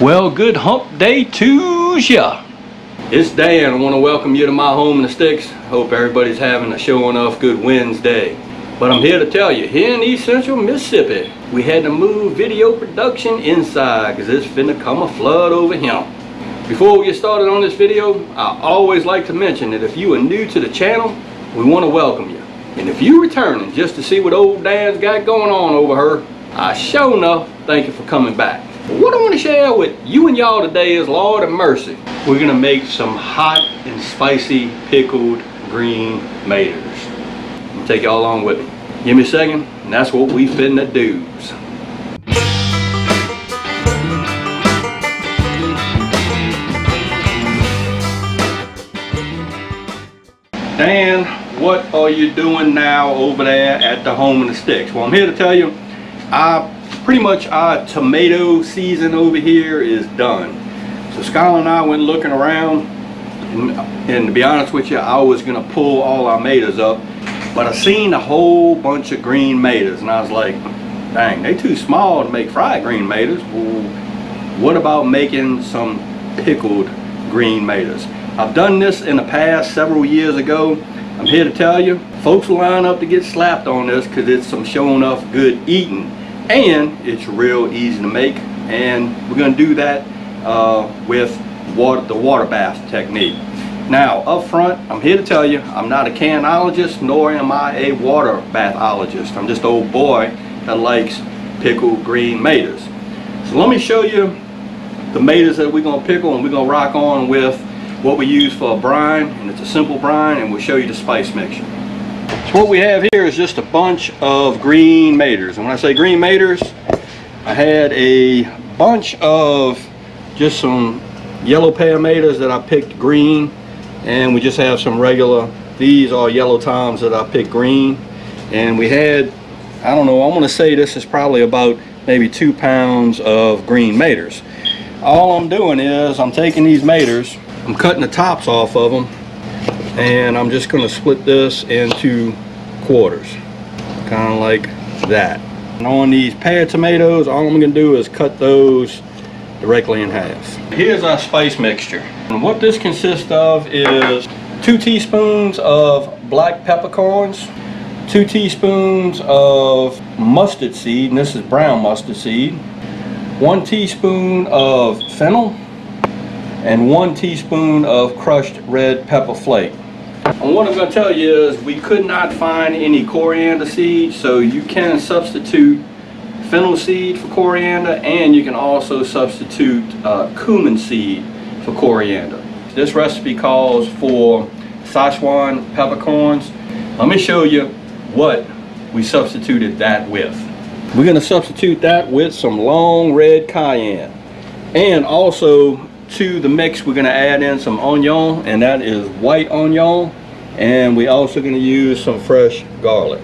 Well, good hump day to ya. It's Dan. I want to welcome you to my home in the sticks. Hope everybody's having a show enough good Wednesday. But I'm here to tell you, here in East Central Mississippi, we had to move video production inside because it's finna come a flood over here. Before we get started on this video, I always like to mention that if you are new to the channel, we want to welcome you. And if you're returning just to see what old Dan's got going on over her, I sure enough thank you for coming back. What I want to share with you and y'all today is Lord of mercy. We're going to make some hot and spicy pickled green maters. I'll take y'all along with me. Give me a second, and that's what we finna do. Dan, what are you doing now over there at the home in the sticks? Well, I'm here to tell you, I pretty much our tomato season over here is done. So Skylar and I went looking around and, and to be honest with you, I was gonna pull all our maters up, but I seen a whole bunch of green maters and I was like, dang, they too small to make fried green maters. Well, what about making some pickled green maters? I've done this in the past several years ago. I'm here to tell you, folks line up to get slapped on this because it's some showing off good eating and it's real easy to make and we're going to do that uh, with water, the water bath technique. Now up front I'm here to tell you I'm not a canologist nor am I a water bathologist. I'm just an old boy that likes pickled green maters. So let me show you the maters that we're going to pickle and we're going to rock on with what we use for a brine and it's a simple brine and we'll show you the spice mixture. So what we have here is just a bunch of green maters. And when I say green maters, I had a bunch of just some yellow pear maters that I picked green. And we just have some regular, these are yellow toms that I picked green. And we had, I don't know, I'm gonna say this is probably about maybe two pounds of green maters. All I'm doing is I'm taking these maters, I'm cutting the tops off of them and I'm just going to split this into quarters kind of like that. And on these pear tomatoes all I'm going to do is cut those directly in half. Here's our spice mixture. And what this consists of is two teaspoons of black peppercorns two teaspoons of mustard seed and this is brown mustard seed one teaspoon of fennel and one teaspoon of crushed red pepper flake and what I'm going to tell you is we could not find any coriander seed, so you can substitute fennel seed for coriander, and you can also substitute uh, cumin seed for coriander. This recipe calls for Szechuan peppercorns. Let me show you what we substituted that with. We're going to substitute that with some long red cayenne. And also to the mix we're going to add in some onion and that is white onion and we're also going to use some fresh garlic.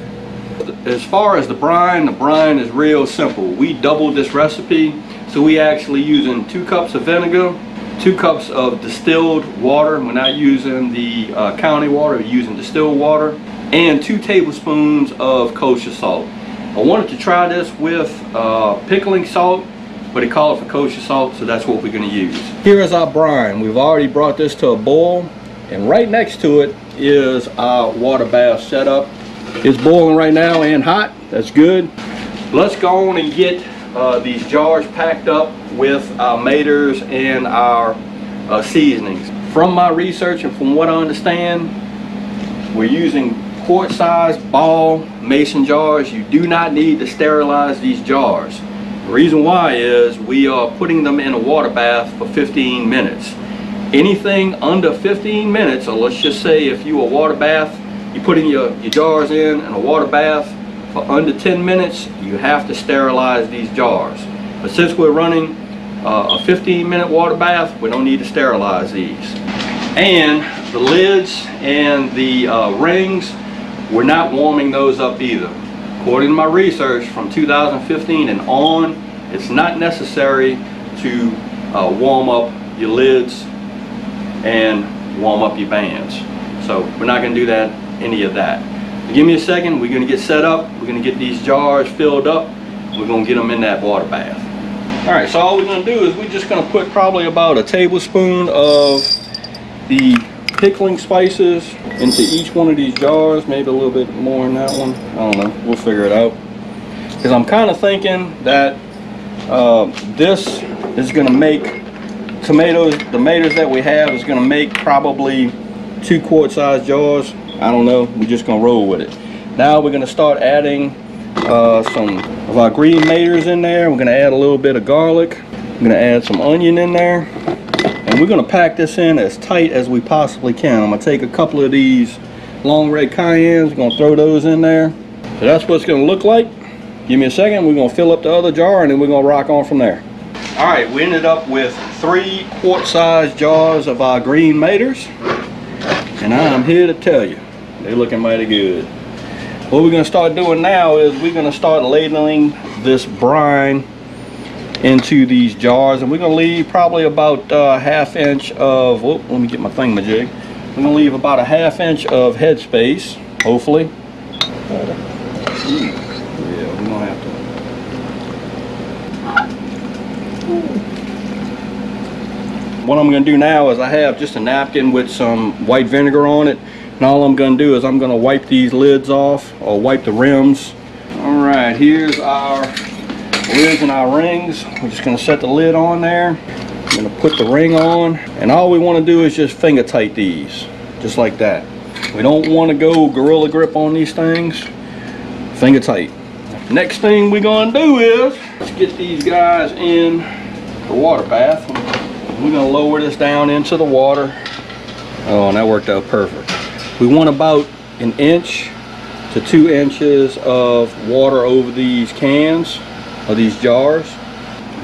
As far as the brine the brine is real simple. We doubled this recipe so we actually using two cups of vinegar two cups of distilled water. We're not using the uh, county water we're using distilled water and two tablespoons of kosher salt. I wanted to try this with uh, pickling salt but it called for kosher salt, so that's what we're going to use. Here is our brine. We've already brought this to a boil, and right next to it is our water bath setup. It's boiling right now and hot. That's good. Let's go on and get uh, these jars packed up with our maters and our uh, seasonings. From my research and from what I understand, we're using quart-sized ball mason jars. You do not need to sterilize these jars. The reason why is we are putting them in a water bath for 15 minutes. Anything under 15 minutes, or let's just say if you a water bath, you put in your, your jars in and a water bath for under 10 minutes, you have to sterilize these jars. But since we're running uh, a 15 minute water bath, we don't need to sterilize these. And the lids and the uh, rings, we're not warming those up either. According to my research from 2015 and on, it's not necessary to uh, warm up your lids and warm up your bands. So we're not going to do that, any of that. Give me a second, we're going to get set up, we're going to get these jars filled up, we're going to get them in that water bath. All right, so all we're gonna do is we're just gonna put probably about a tablespoon of the pickling spices into each one of these jars, maybe a little bit more in that one. I don't know, we'll figure it out. Because I'm kind of thinking that uh, this is gonna make tomatoes, the tomatoes that we have is gonna make probably two quart size jars. I don't know, we're just gonna roll with it. Now we're gonna start adding uh, some of our green maters in there. We're gonna add a little bit of garlic. I'm gonna add some onion in there. We're gonna pack this in as tight as we possibly can. I'm gonna take a couple of these long red cayennes, We're gonna throw those in there. So that's what it's gonna look like. Give me a second, we're gonna fill up the other jar and then we're gonna rock on from there. All right, we ended up with three quart size jars of our green maters. And I'm here to tell you, they're looking mighty good. What we're gonna start doing now is we're gonna start ladling this brine into these jars and we're gonna leave probably about a uh, half inch of, whoop, let me get my thing, my jig. We're gonna leave about a half inch of headspace, hopefully. Yeah, we're gonna have to. What I'm gonna do now is I have just a napkin with some white vinegar on it and all I'm going to do is I'm going to wipe these lids off or wipe the rims. All right, here's our lids and our rings. We're just going to set the lid on there. I'm to put the ring on. And all we want to do is just finger tight these, just like that. We don't want to go Gorilla Grip on these things. Finger tight. Next thing we're going to do is, let's get these guys in the water bath. We're going to lower this down into the water. Oh, and that worked out perfect. We want about an inch to two inches of water over these cans or these jars.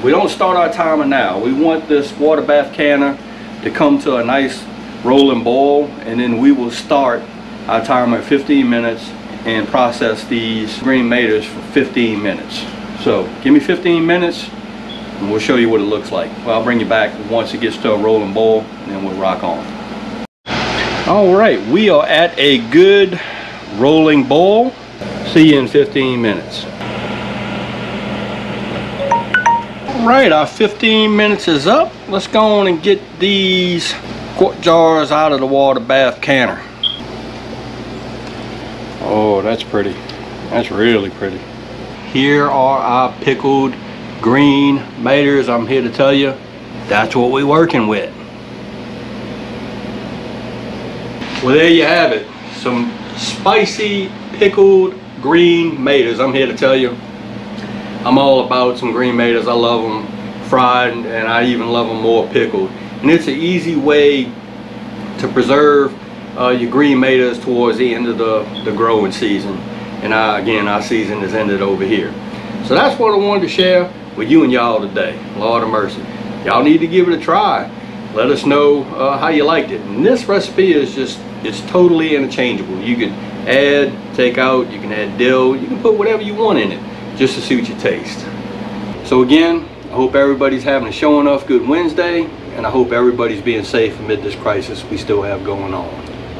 We don't start our timer now. We want this water bath canner to come to a nice rolling boil and then we will start our timer at 15 minutes and process these green maters for 15 minutes. So give me 15 minutes and we'll show you what it looks like. Well, I'll bring you back once it gets to a rolling boil and then we'll rock on. All right, we are at a good rolling boil. See you in 15 minutes. All right, our 15 minutes is up. Let's go on and get these quart jars out of the water bath canner. Oh, that's pretty. That's really pretty. Here are our pickled green maters. I'm here to tell you, that's what we're working with. Well, there you have it. Some spicy pickled green maters. I'm here to tell you, I'm all about some green maters. I love them fried and I even love them more pickled. And it's an easy way to preserve uh, your green maters towards the end of the, the growing season. And I, again, our season is ended over here. So that's what I wanted to share with you and y'all today. Lord of mercy. Y'all need to give it a try. Let us know uh, how you liked it. And this recipe is just it's totally interchangeable. You can add, take out, you can add dill, you can put whatever you want in it just to suit your taste. So again, I hope everybody's having a show enough good Wednesday and I hope everybody's being safe amid this crisis we still have going on.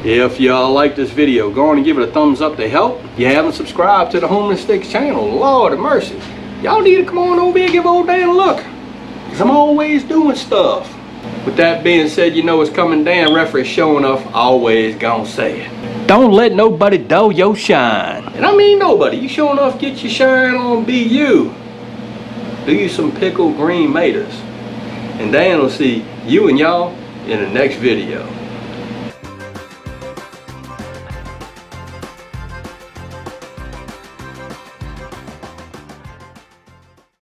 If y'all like this video, go on and give it a thumbs up to help. If you haven't subscribed to the Home and Sticks channel, Lord of mercy. Y'all need to come on over here and give old Dan a look. Because I'm always doing stuff. With that being said, you know it's coming down. Referee showing off, always gonna say it. Don't let nobody dull your shine. And I mean nobody. You showing off, get your shine on, be you. Do you some pickled green maters. And Dan will see you and y'all in the next video.